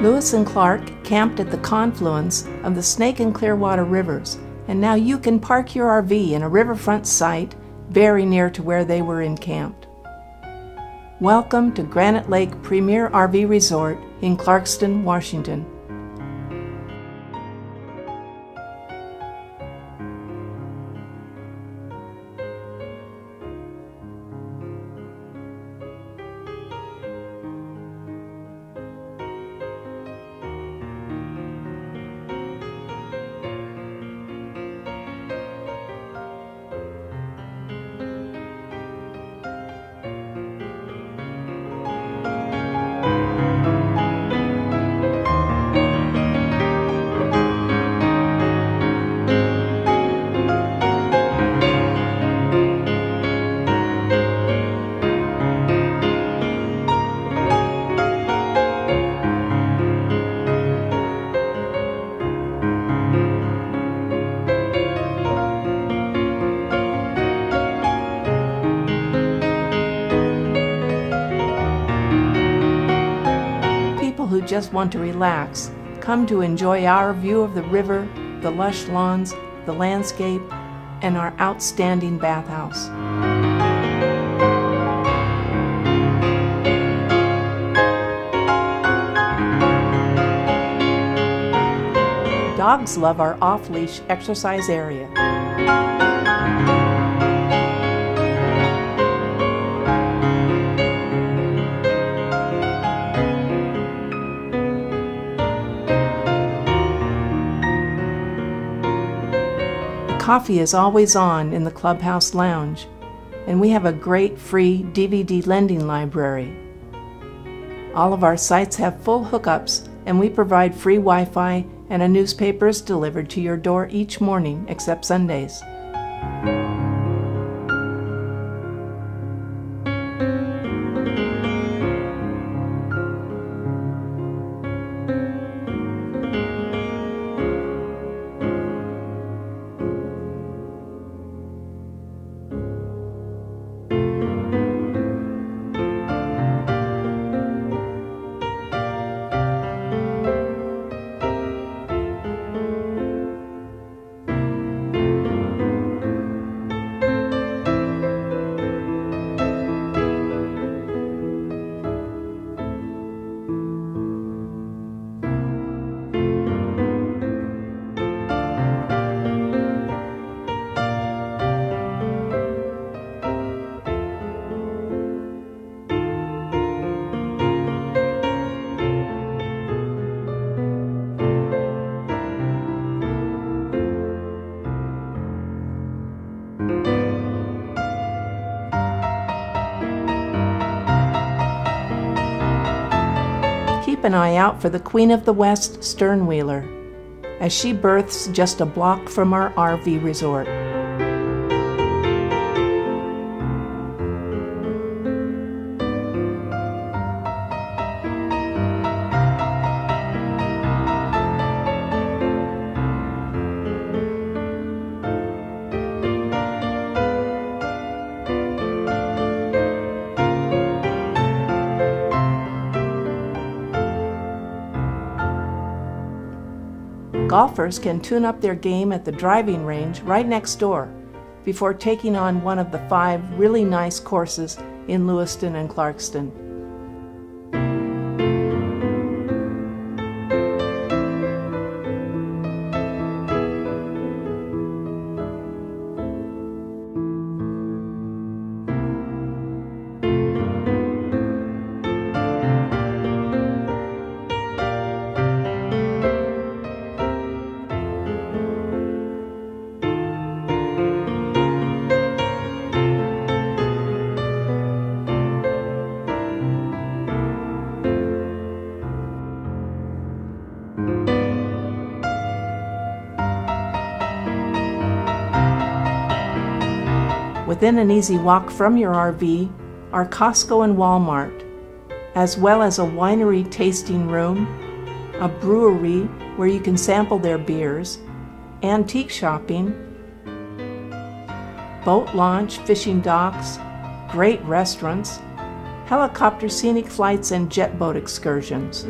Lewis and Clark camped at the confluence of the Snake and Clearwater rivers, and now you can park your RV in a riverfront site very near to where they were encamped. Welcome to Granite Lake Premier RV Resort in Clarkston, Washington. Just want to relax come to enjoy our view of the river, the lush lawns, the landscape, and our outstanding bathhouse. Dogs love our off leash exercise area. Coffee is always on in the clubhouse lounge, and we have a great free DVD lending library. All of our sites have full hookups, and we provide free Wi Fi and a newspaper is delivered to your door each morning except Sundays. Keep an eye out for the Queen of the West sternwheeler as she berths just a block from our RV resort. Golfers can tune up their game at the driving range right next door before taking on one of the five really nice courses in Lewiston and Clarkston. Within an easy walk from your RV are Costco and Walmart, as well as a winery tasting room, a brewery where you can sample their beers, antique shopping, boat launch, fishing docks, great restaurants, helicopter scenic flights, and jet boat excursions.